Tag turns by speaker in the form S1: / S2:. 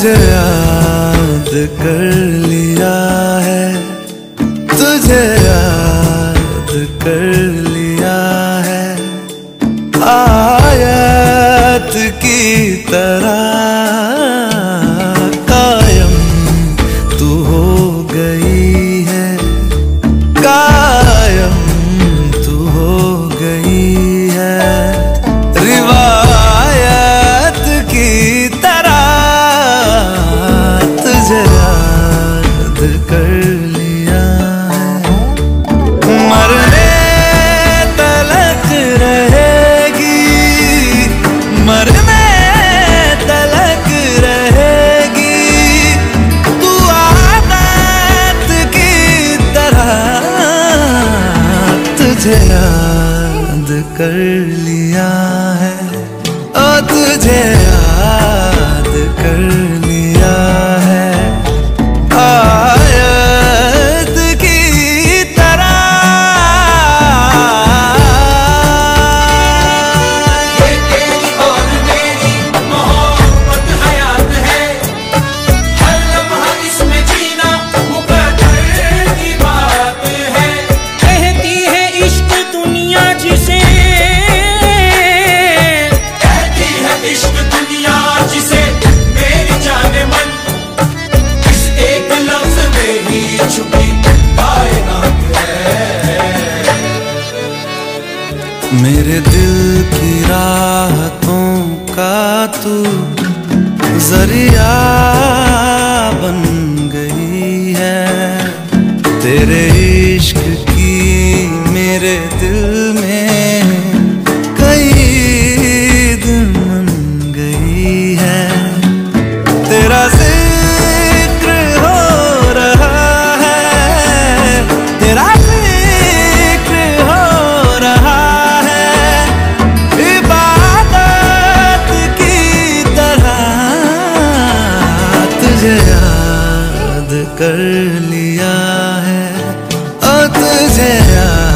S1: तुझे याद कर लिया है। तुझे याद कर लिया है। आयत की तरह याद कर लिया मरने तलक रहेगी। मरने तलक रहेगी। तू आदत की तरह तुझे याद कर लिया है। ओ तुझे
S2: मेरे
S1: दिल की राहतों का तू ज़रिया बन गई है। तेरे इश्क की मेरे दिल कर लिया है। ओ तुझे आ